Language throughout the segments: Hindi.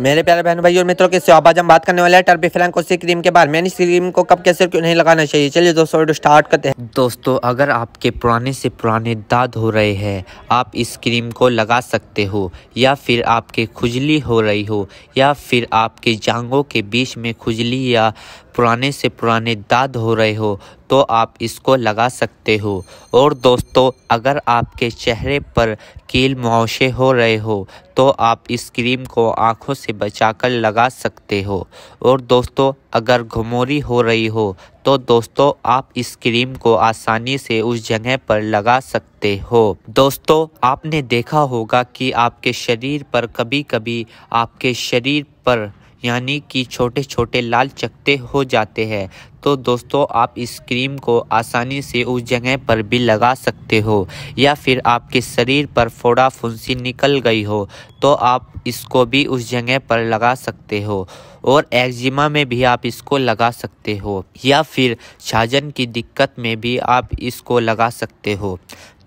मेरे प्यारे बहन भाई और मित्रों के आज हम बात करने वाले हैं टर्बी फ्लैंकोसी क्रीम के बारे में। इस क्रीम को कब कैसे क्यों नहीं लगाना चाहिए? चलिए दोस्तों, वीडियो स्टार्ट करते हैं। दोस्तों, अगर आपके पुराने से पुराने दाद हो रहे हैं, आप इस क्रीम को लगा सकते हो, या फिर आपके खुजली हो रही हो, या फिर आपके जांगों के बीच में खुजली या पुराने से पुराने दाद हो रहे हो तो आप इसको लगा सकते हो। और दोस्तों, अगर आपके चेहरे पर कील मुआवशे हो रहे हो तो आप इस क्रीम को आँखों से बचाकर लगा सकते हो। और दोस्तों, अगर घुमोरी हो रही हो तो दोस्तों, आप इस क्रीम को आसानी से उस जगह पर लगा सकते हो। दोस्तों, आपने देखा होगा कि आपके शरीर पर कभी कभी आपके शरीर पर यानी कि छोटे छोटे लाल चकते हो जाते हैं। तो दोस्तों, आप इस क्रीम को आसानी से उस जगह पर भी लगा सकते हो, या फिर आपके शरीर पर फोड़ा फुंसी निकल गई हो तो आप इसको भी उस जगह पर लगा सकते हो, और एक्जिमा में भी आप इसको लगा सकते हो, या फिर छाजन की दिक्कत में भी आप इसको लगा सकते हो।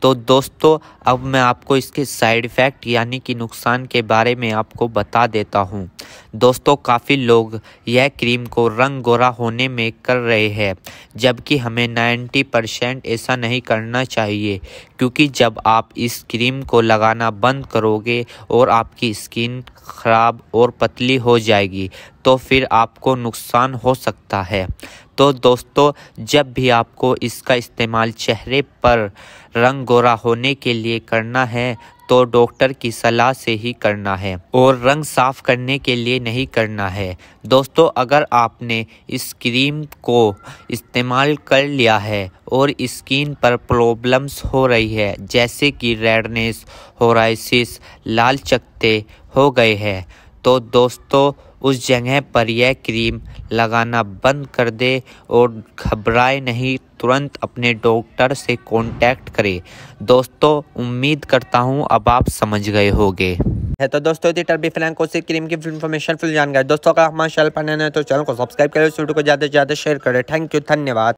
तो दोस्तों, अब मैं आपको इसके साइड इफ़ेक्ट यानी कि नुकसान के बारे में आपको बता देता हूँ। दोस्तों, काफ़ी लोग यह क्रीम को रंग गोरा होने में कर रहे हैं, जबकि हमें 90 परसेंट ऐसा नहीं करना चाहिए। क्योंकि जब आप इस क्रीम को लगाना बंद करोगे और आपकी स्किन ख़राब और पतली हो जाएगी तो फिर आपको नुकसान हो सकता है। तो दोस्तों, जब भी आपको इसका इस्तेमाल चेहरे पर रंग गोरा होने के लिए करना है तो डॉक्टर की सलाह से ही करना है और रंग साफ़ करने के लिए नहीं करना है। दोस्तों, अगर आपने इस क्रीम को इस्तेमाल कर लिया है और स्किन पर प्रॉब्लम्स हो रही है, जैसे कि रेडनेस, होराइसिस, लाल चकते हो गए हैं तो दोस्तों, उस जगह पर यह क्रीम लगाना बंद कर दे और घबराए नहीं, तुरंत अपने डॉक्टर से कांटेक्ट करें। दोस्तों, उम्मीद करता हूँ अब आप समझ गए होंगे। है तो दोस्तों यदि टर्बी फ्लैंकोसी क्रीम की इन्फॉर्मेशन फुल जानकारी। दोस्तों का हमारे चैनल पर नए तो चैनल को सब्सक्राइब करें वीडियो को ज़्यादा से ज़्यादा शेयर करें। थैंक यू धन्यवाद।